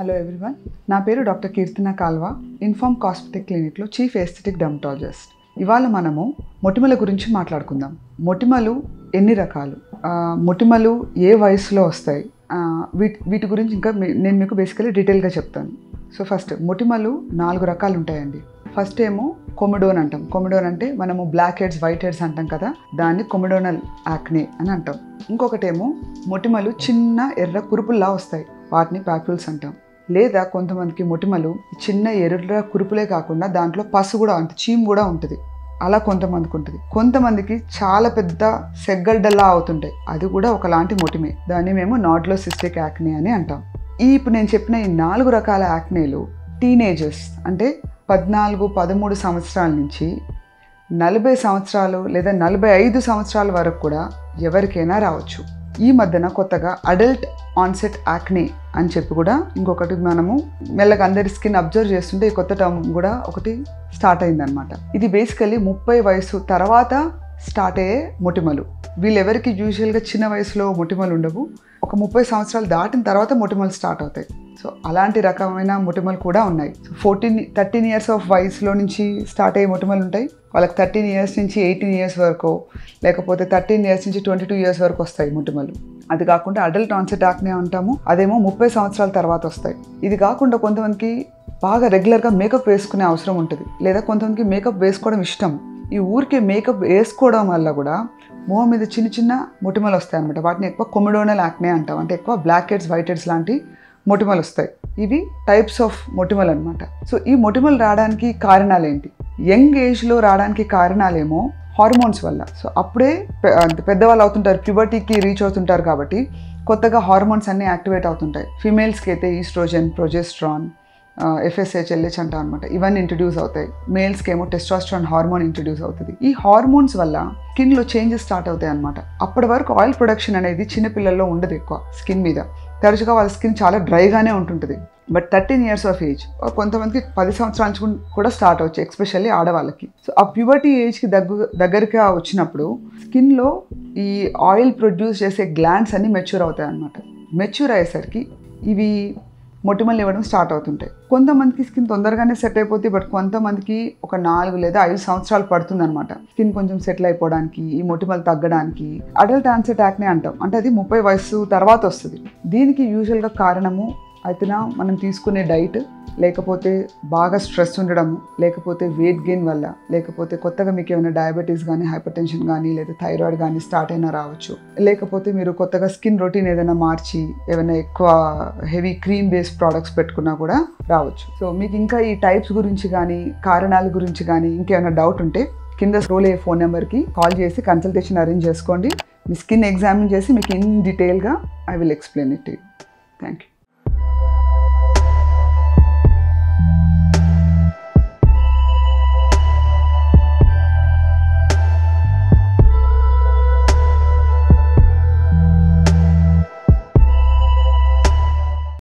Hello everyone నా పేరు doctor Keerthana Kalva Inform cosmetic క్లినిక్లో chief aesthetic dermatologist ఇవాళ మనము మొటిమల గురించి మాట్లాడుకుందాం. మొటిమలు ఎన్ని రకాలు? మొటిమలు ఏ వయసులో వస్తాయి? వీటి వీటి గురించి ఇంకా నేను మీకు బేసికలీ డీటెయిల్గా చెప్తాను. సో ఫస్ట్ మొటిమలు నాలుగు రకాలు ఉంటాయండి. ఫస్ట్ ఏమో కొమిడోన్ అంటాం. కొమిడోన్ అంటే మనము బ్లాక్ హెడ్స్ వైట్ హెడ్స్ అంటాం కదా? దాన్ని కొమిడోనల్ యాక్నే అని అంటాం. ఇంకొకటేమో మొటిమలు చిన్న ఎర్ర కురుపుల్లా వస్తాయి. వాటిని ప్యాప్యూల్స్ అంటాం. లేదా కొంతమందికి మొటిమలు చిన్న ఎర్ర కురుపులే కాకుండా దాంట్లో పసు కూడా ఉంటుంది చీమ్ కూడా ఉంటుంది. అలా కొంతమందికి ఉంటుంది. కొంతమందికి చాలా పెద్ద సెగ్గడ్డలా అవుతుంటాయి. అది కూడా ఒకలాంటి మొటిమే. దాన్ని మేము నాట్లో సిస్టిక్ యాక్నే అని అంటాం. ఈ ఇప్పుడు నేను చెప్పిన ఈ నాలుగు రకాల యాక్నేలు టీనేజర్స్ అంటే పద్నాలుగు పదమూడు సంవత్సరాల నుంచి నలభై సంవత్సరాలు లేదా నలభై ఐదు సంవత్సరాల వరకు కూడా ఎవరికైనా రావచ్చు. ఈ మధ్యన కొత్తగా అడల్ట్ ఆన్సెట్ యాక్నే అని చెప్పి కూడా ఇంకొకటి మనము మెల్లగా అందరి స్కిన్ అబ్జర్వ్ చేస్తుంటే ఈ కొత్త టర్మ్ కూడా ఒకటి స్టార్ట్ అయిందనమాట ఇది బేసికలీ ముప్పై వయసు తర్వాత స్టార్ట్ అయ్యే మొటిమలు. వీళ్ళెవరికి యూజువల్గా చిన్న వయసులో మొటిమలు ఉండవు. ఒక ముప్పై సంవత్సరాలు దాటిన తర్వాత మొటిమలు స్టార్ట్ అవుతాయి. సో అలాంటి రకమైన మొటిమలు కూడా ఉన్నాయి. So fourteen thirteen years of వయసులో నుంచి స్టార్ట్ అయ్యే మొటిమలు ఉంటాయి. వాళ్ళకి థర్టీన్ ఇయర్స్ నుంచి ఎయిటీన్ ఇయర్స్ వరకు లేకపోతే థర్టీన్ ఇయర్స్ నుంచి ట్వంటీ టూ ఇయర్స్ వరకు వస్తాయి మొటిమలు. అది కాకుండా అడల్ట్ ఆన్సెట్ యాక్నే అంటాము అదేమో ముప్పై సంవత్సరాల తర్వాత వస్తాయి. ఇది కాకుండా కొంతమందికి బాగా రెగ్యులర్గా మేకప్ వేసుకునే అవసరం ఉంటుంది. లేదా కొంతమందికి మేకప్ వేసుకోవడం ఇష్టం. ఈ ఊరికే మేకప్ వేసుకోవడం వల్ల కూడా మొహం మీద చిన్న చిన్న మొటిమలు వస్తాయి అనమాట వాటిని ఎక్కువ కొమిడోనల్ యాక్నే అంటాం. అంటే ఎక్కువ బ్లాక్ హెడ్స్ వైట్ హెడ్స్ లాంటి మొటిమలు వస్తాయి. ఇవి టైప్స్ ఆఫ్ మొటిమలు అనమాట సో ఈ మొటిమలు రావడానికి కారణాలు ఏంటి యంగ్ ఏజ్లో రావడానికి కారణాలేమో హార్మోన్స్ వల్ల. సో అప్పుడే అంటే పెద్దవాళ్ళు అవుతుంటారు ప్యూబర్టీకి రీచ్ అవుతుంటారు కాబట్టి కొత్తగా హార్మోన్స్ అన్నీ యాక్టివేట్ అవుతుంటాయి. ఫీమేల్స్కి అయితే ఈస్ట్రోజన్ ప్రొజెస్ట్రాన్ ఎఫ్ఎస్హెచ్ ఎల్హెచ్ అంటాం అనమాట ఇవన్నీ ఇంట్రడ్యూస్ అవుతాయి. మేల్స్కి ఏమో టెస్టాస్ట్రాన్ హార్మోన్ ఇంట్రడ్యూస్ అవుతుంది. ఈ హార్మోన్స్ వల్ల స్కిన్లో చేంజెస్ స్టార్ట్ అవుతాయి అనమాట అప్పటి వరకు ఆయిల్ ప్రొడక్షన్ అనేది చిన్నపిల్లల్లో ఉండదు ఎక్కువ స్కిన్ మీద. తరచుగా వాళ్ళ స్కిన్ చాలా డ్రైగానే ఉంటుంటుంది. But thirteen years of age కొంతమందికి పది సంవత్సరాల నుంచి కూడా స్టార్ట్ అవచ్చు ఎస్పెషల్లీ ఆడవాళ్ళకి. సో ఆ ప్యూబర్టీ ఏజ్కి దగ్గు దగ్గరగా వచ్చినప్పుడు స్కిన్లో ఈ ఆయిల్ ప్రొడ్యూస్ చేసే గ్లాండ్స్ అన్నీ మెచ్యూర్ అవుతాయి అనమాట మెచ్యూర్ అయ్యేసరికి ఇవి మొటిమలు ఇవ్వడం స్టార్ట్ అవుతుంటాయి. కొంతమందికి స్కిన్ తొందరగానే సెట్ అయిపోతే బట్ కొంతమందికి ఒక నాలుగు లేదా ఐదు సంవత్సరాలు పడుతుందన్నమాట. స్కిన్ కొంచెం సెటిల్ అయిపోవడానికి ఈ మొటిమలు తగ్గడానికి. అడల్ట్ ఆన్సెట్ యాక్నే అంటాం. అంటే అది ముప్పై వయసు తర్వాత వస్తుంది. దీనికి యూజువల్గా కారణము అయితే మనం తీసుకునే డైట్ లేకపోతే బాగా స్ట్రెస్ ఉండడము లేకపోతే వెయిట్ గెయిన్ వల్ల లేకపోతే కొత్తగా మీకు ఏమైనా డయాబెటీస్ కానీ హైపర్ టెన్షన్ కానీ లేదా థైరాయిడ్ కానీ స్టార్ట్ అయినా రావచ్చు. లేకపోతే మీరు కొత్తగా స్కిన్ రొటీన్ ఏదైనా మార్చి ఏమైనా ఎక్కువ హెవీ క్రీమ్ బేస్డ్ ప్రోడక్ట్స్ పెట్టుకున్నా కూడా రావచ్చు. సో మీకు ఇంకా ఈ టైప్స్ గురించి కానీ కారణాల గురించి కానీ ఇంకేమైనా డౌట్ ఉంటే కింద స్క్రోల్ అయ్యే ఫోన్ నెంబర్కి కాల్ చేసి కన్సల్టేషన్ అరేంజ్ చేసుకోండి. మీ స్కిన్ ఎగ్జామిన్ చేసి మీకు ఇన్ డీటెయిల్గా I will explain it thank you